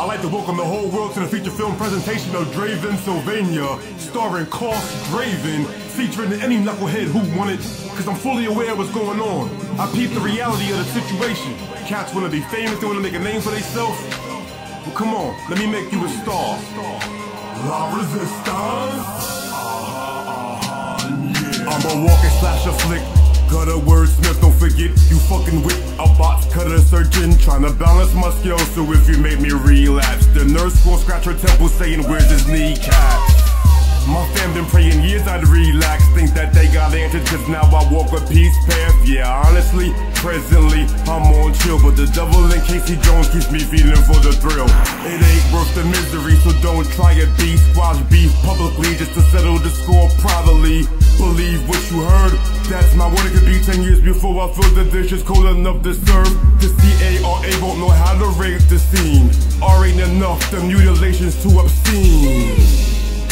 I'd like to welcome the whole world to the feature film presentation of Draven Sylvania, starring Caust Draven, featuring any knucklehead who wanted, cause I'm fully aware of what's going on. I peep the reality of the situation. Cats wanna be famous, they wanna make a name for themselves. Well, come on, let me make you a star. La Resistance. Uh-huh, uh-huh, I'm a walking slasher flick. A wordsmith, don't forget you fucking with a box cutter surgeon Trying to balance my skills so if you make me relapse The nurse will scratch her temple saying where's his kneecap? My fam been praying years I'd relax Think that they got answers cause now I walk a peace path Yeah, honestly, presently, I'm on chill But the devil in Casey Jones keeps me feeling for the thrill. It ain't worth the misery, so don't try it B Squash beef publicly just to settle the score privately. Believe what you heard, that's my word It could be 10 years before I feel the dish is cold enough to serve. The CARA won't know how to raise the scene. R ain't enough, the mutilation's too obscene.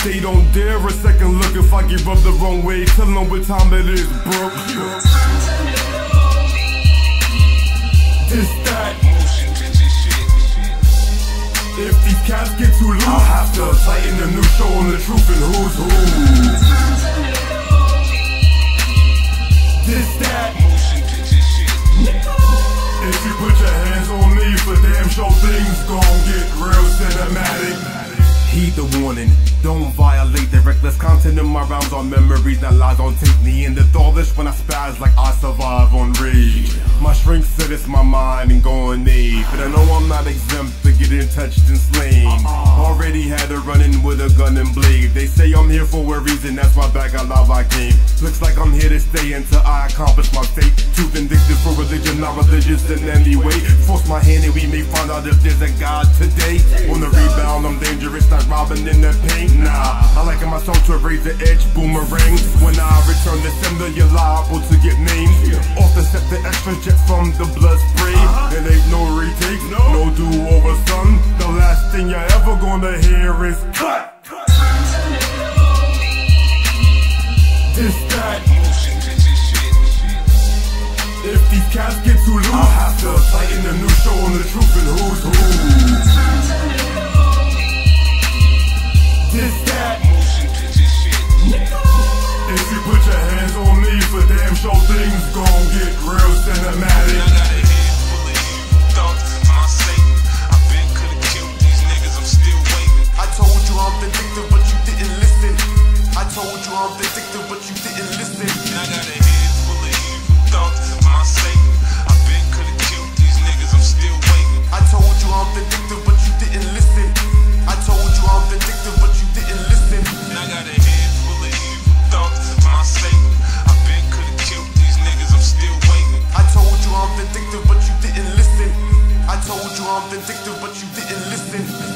They don't dare a second look if I give up the wrong way. Tell them what time it is, bro. If these cats get too loose, I'll have to tighten the new show on the truth and who's who. This that. If you put your hands on me for damn sure things gon' get real cinematic. Heed the warning, don't violate the reckless content in my rounds on memories that lies on take me in the thoughtless when I spaz like I survive on rage. My shrink said it's my mind and going nade, but I know I'm not exempt to getting touched and slain. Already had a run in with a gun and blade. They say I'm here for a reason, that's why back I came. Looks like I'm here to stay until I accomplish my fate. Too vindictive for religion, not religious in any way. Force my hand and we may find out if there's a God today. On the rebound, I'm dangerous like robbing in the paint. Nah, I like my song to the edge boomerang. When I return to sender, you're liable to get named. Off the set, the extra jet from the blood spray. Uh-huh. It ain't no retake, no do over, son. The last thing you're ever gonna hear is cut. This that. If these cats get too loose, I'll have to tighten the new show on the truth and who's who. doctor, but you didn't listen. I got a head full of you thoughts, of my Satan. I been could've killed these niggas, I'm still waiting. I told you I'm vindictive, but you didn't listen. I told you I'm vindictive, but you didn't listen. I got a head full of you thoughts, of my Satan. I been could've killed these niggas, I'm still waiting. I told you I'm vindictive, but you didn't listen. I told you I'm vindictive, but you didn't listen.